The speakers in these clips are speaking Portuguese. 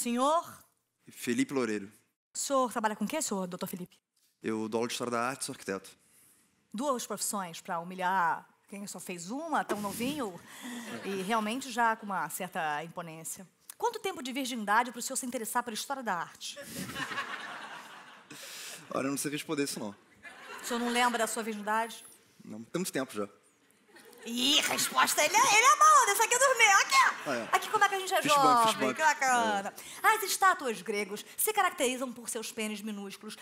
Senhor, Felipe Loureiro. o senhor trabalha com o quê, senhor, doutor Felipe? Eu dou aula de História da Arte, sou arquiteto. Duas profissões para humilhar quem só fez uma, tão novinho, e realmente já com uma certa imponência. Quanto tempo de virgindade para o senhor se interessar pela história da arte? Olha, eu não sei responder isso, não. O senhor não lembra da sua virgindade? não. Tem muito tempo já. Ih, resposta, ele é, ele é bom, deixa aqui dormir. Aqui, Ah, é. aqui como é que a gente é Fish jovem, bump. que bacana. As estátuas gregos se caracterizam por seus pênis minúsculos.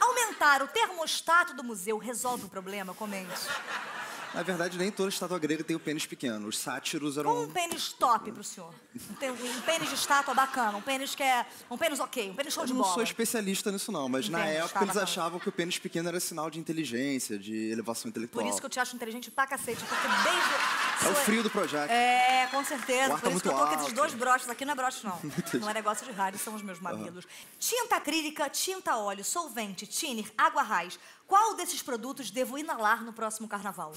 Aumentar o termostato do museu resolve o problema? Comente. Na verdade, nem toda estátua grega tem o pênis pequeno. Os sátiros Como um eram. pênis top pro senhor? Um, um pênis de estátua bacana, um pênis que é... Um pênis ok, um pênis show Eu de não bola. sou especialista nisso, não, mas na Entendo, época eles achavam que o pênis pequeno era sinal de inteligência, de elevação intelectual. Por isso que eu te acho inteligente pra cacete, porque desde... É o frio do Projac. É, com certeza. Ar Por tá isso que eu tô com esses dois broches aqui, não é broche, não. Não é negócio de rádio, são os meus mamilos. Tinta acrílica, tinta óleo, solvente, thinner, água raiz. Qual desses produtos devo inalar no próximo carnaval?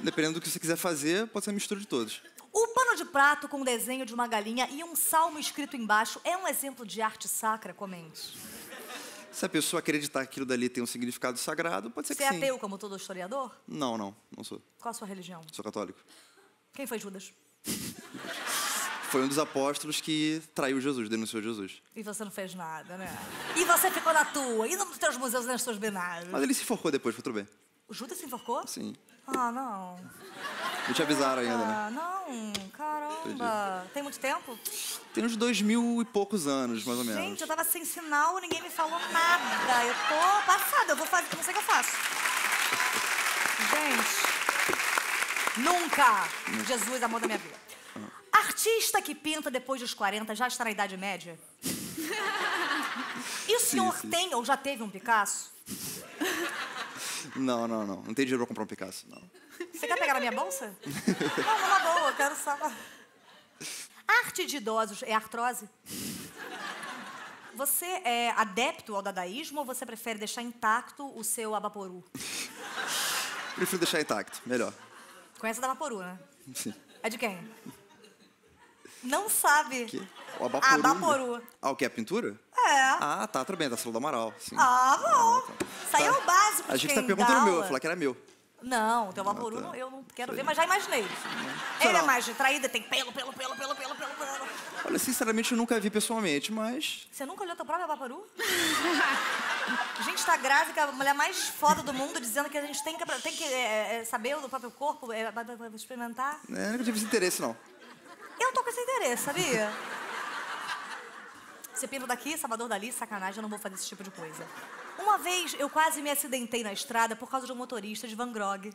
Dependendo do que você quiser fazer, pode ser a mistura de todos. O pano de prato com o desenho de uma galinha e um salmo escrito embaixo é um exemplo de arte sacra? Comente. Se a pessoa acreditar que aquilo dali tem um significado sagrado, pode ser Você que é sim. ateu, como todo historiador? Não, não, não sou. Qual a sua religião? Sou católico. Quem foi Judas? Foi um dos apóstolos que traiu Jesus, denunciou Jesus. E você não fez nada, né? E você ficou na tua, e nos teus museus e nas tuas binárias. Mas ele se enforcou depois, foi tudo bem. O Judas se enforcou? Sim. Ah, não. Não te avisaram ainda, né? Ah, não. Caramba. Tem muito tempo? Tem uns dois mil e poucos anos, mais ou menos. Gente, eu tava sem sinal, ninguém me falou nada. Eu tô passada, eu vou fazer, não sei o que eu faço. Gente, nunca! Jesus, amor da minha vida. Artista que pinta depois dos 40 já está na Idade Média? E o senhor sim. tem ou já teve um Picasso? Não, não, não. Não tem dinheiro pra comprar um Picasso, não. Pegar na minha bolsa? Não, numa boa, eu quero só. Arte de idosos é artrose? Você é adepto ao dadaísmo ou você prefere deixar intacto o seu abaporu? Prefiro deixar intacto, melhor. Conhece o abaporu, né? Sim. É de quem? Não sabe. Que? O abaporu. Abaporu. Ah, o que? A pintura? É. Ah, tá, tudo bem, tá Saulo do Amaral. Sim. Ah, bom. Isso aí é o básico A gente tá perguntando o meu, eu falar que era meu. Não, o teu vaporu tá. não- eu não quero ver, mas já imaginei. Ele é mais retraído, tem pelo, pelo, pelo, pelo, pelo, pelo, pelo. Olha, sinceramente, eu nunca vi pessoalmente, mas. Você nunca olhou teu próprio vaporu? gente tá grávida, é a mulher mais foda do mundo, dizendo que a gente tem que, tem que é, é, saber do próprio corpo, é, experimentar. É, nunca tive esse interesse, não. Eu tô com esse interesse, sabia? Você pinta daqui, Salvador dali, sacanagem, eu não vou fazer esse tipo de coisa. Uma vez eu quase me acidentei na estrada por causa de um motorista de Van Grog.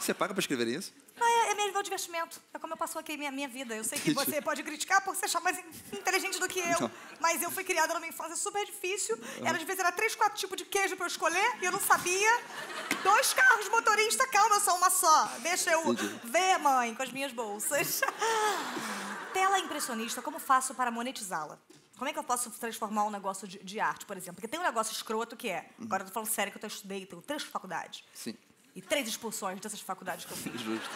Você paga pra escrever isso? Ah, é, é meu divertimento. É como eu passo aqui minha, minha vida. Eu sei que você pode criticar por você achar mais in- inteligente do que eu. Não. Mas eu fui criada numa infância super difícil. Era, às vezes era três, quatro tipos de queijo pra eu escolher e eu não sabia. Dois carros motorista, calma, eu sou uma só. Deixa eu Entendi. ver, mãe, com as minhas bolsas. Tela impressionista, como faço para monetizá-la? Como é que eu posso transformar um negócio de, de arte, por exemplo? Porque tem um negócio escroto que é. Agora eu tô falando sério que eu estudei, tenho três faculdades. Sim. E três expulsões dessas faculdades que eu fiz. Justo.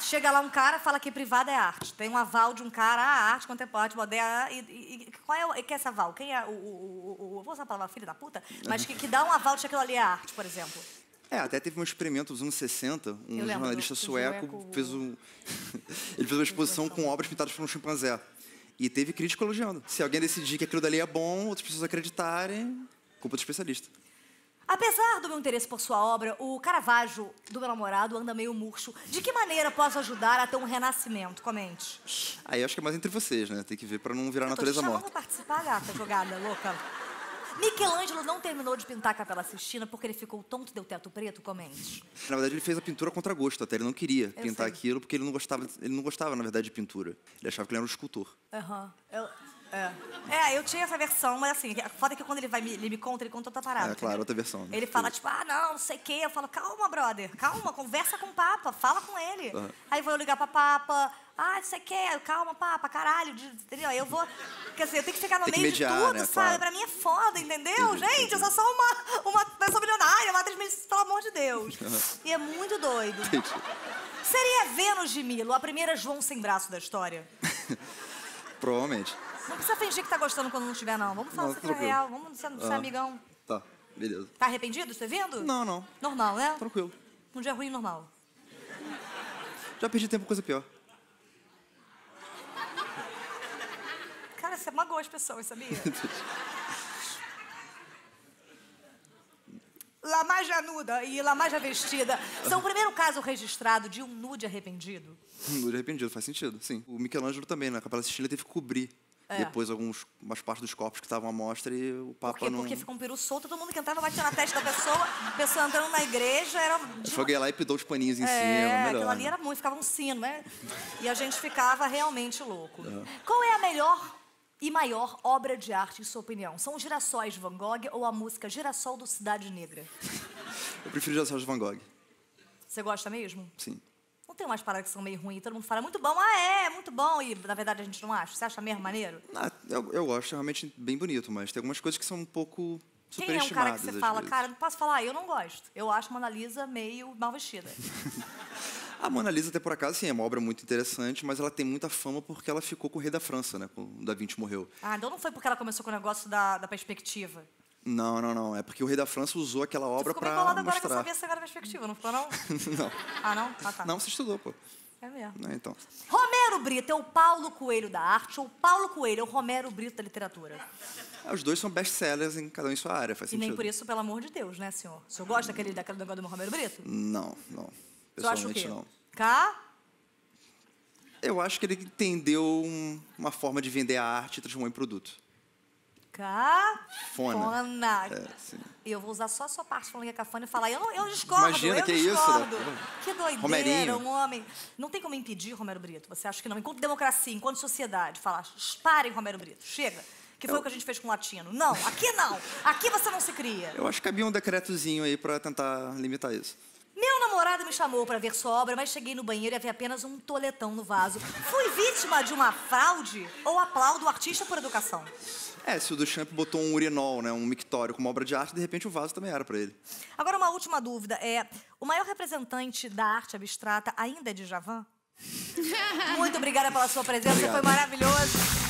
Chega lá um cara, fala que privada é arte. Tem um aval de um cara, ah, arte contemporânea, moderna. E, e- e qual é, o, que é esse aval? Quem é o, o, o, o- Vou usar a palavra filho da puta? Mas que, que dá um aval de que aquilo ali é arte, por exemplo. É, até teve um experimento nos anos 60, um Eu lembro jornalista do- sueco fez um. ele fez uma exposição com obras pintadas por um chimpanzé. E teve crítico elogiando. Se alguém decidir que aquilo dali é bom, outras pessoas acreditarem, culpa do especialista. Apesar do meu interesse por sua obra, o Caravaggio do meu namorado anda meio murcho. De que maneira posso ajudar a ter um renascimento? Comente. Aí acho que é mais entre vocês, né? Tem que ver pra não virar Eu tô te natureza morta. pra participar, gata, jogada, louca. Michelangelo não terminou de pintar a Capela Sistina porque ele ficou tonto e deu teto preto? Comente. Na verdade, ele fez a pintura contra gosto, até ele não queria Eu pintar sei. aquilo porque ele não gostava, ele não gostava na verdade de pintura. Ele achava que ele era um escultor. Aham. Eu, é. é, eu tinha essa versão, mas assim, a foda é que quando ele vai me, ele me conta, ele conta outra parada. É, claro, outra versão, né? Ele fala, tipo, ah, não, não sei o quê. Eu falo, calma, brother, calma, conversa com o Papa, fala com ele. Aham. Aí vou eu ligar pra Papa, ah, não sei o quê, calma, Papa, caralho, de- entendeu? Aí eu vou. Quer dizer, eu tenho que ficar no Tem que meio mediar, de tudo, né, sabe? claro. Pra mim é foda, entendeu? Entendi, Gente, eu sou só uma, uma pessoa milionária, uma atriz, pelo amor de Deus. E é muito doido. Entendi. Seria Vênus de Milo, a primeira João sem braço da história? Provavelmente. Não precisa fingir que tá gostando quando não estiver, não. Vamos falar Não, aqui é real. Vamos ser, ser Ah. amigão. Tá, beleza. Tá arrependido de ter vindo? Não, não. Normal, né? Tranquilo. Um dia ruim, normal. Já perdi tempo com coisa pior. Cara, você magoou as pessoas, sabia? Lamaja nuda e Lamaja vestida são o primeiro caso registrado de um nude arrependido. Nude arrependido, faz sentido, sim. O Michelangelo também, na Capela Sistina, teve que cobrir É. depois algumas umas partes dos corpos que estavam à mostra e o Por Papa quê? não... Porque ficou um peru solto, todo mundo que entrava batia na testa da pessoa, a pessoa entrando na igreja, era... de Joguei lá e pedou os paninhos em É, cima, melhor. aquilo ali era muito, ficava um sino, né? E a gente ficava realmente louco. Qual é a melhor e maior obra de arte, em sua opinião? São os girassóis de Van Gogh ou a música Girassol do Cidade Negra? Eu prefiro Girassol de Van Gogh, Você gosta mesmo? sim. Não tem umas paradas que são meio ruins, todo mundo fala, muito bom, ah, é, muito bom, e na verdade a gente não acha. Você acha mesmo maneiro? Ah, eu, eu gosto, é realmente bem bonito, mas tem algumas coisas que são um pouco Quem é um cara que você fala, vezes. cara, não posso falar, eu não gosto. Eu acho Mona Lisa meio mal vestida. A Mona Lisa, até por acaso, sim, é uma obra muito interessante, mas ela tem muita fama porque ela ficou com o rei da França, né? Quando o Da Vinci morreu. ah, então não foi porque ela começou com o negócio da, da perspectiva. Não, não, não. É porque o rei da França usou aquela obra ficou meio pra bolado agora que eu mostrar. sabia essa era a perspectiva, não ficou não? não. Ah, não? Ah, tá. Não, você estudou, pô. É mesmo. Né, então. Romero Brito é o Paulo Coelho da arte ou Paulo Coelho é o Romero Brito da literatura? Ah, Os dois são best-sellers em cada um em sua área, faz E sentido. nem por isso, pelo amor de Deus, né, senhor? O senhor gosta daquele, daquele negócio do Romero Brito? Não, não. Acha o Pessoalmente, quê? não. Cá? Eu acho que ele entendeu um- uma forma de vender a arte e transformou em produto. Cá? Fona. Fona. É, sim. Eu vou usar só a sua parte falando que é cafona e falar, eu, não, eu discordo, Imagina, eu que isso, discordo. né? Que doideira, Romerinho. um homem. Não tem como impedir Romero Brito, você acha que não? Enquanto democracia, enquanto sociedade, falar, parem Romero Brito, chega. Que foi o que a gente fez com o latino. Não, aqui não. Aqui você não se cria. Eu acho que cabia um decretozinho aí pra tentar limitar isso. Meu namorado me chamou para ver sua obra, mas cheguei no banheiro e havia apenas um toletão no vaso. Fui vítima de uma fraude ou aplaudo o artista por educação? É, se o Duchamp botou um urinol, né, um mictório como obra de arte, de repente o vaso também era pra ele. Agora, uma última dúvida é: o maior representante da arte abstrata ainda é Djavan? Muito obrigada pela sua presença, Obrigado. foi maravilhoso.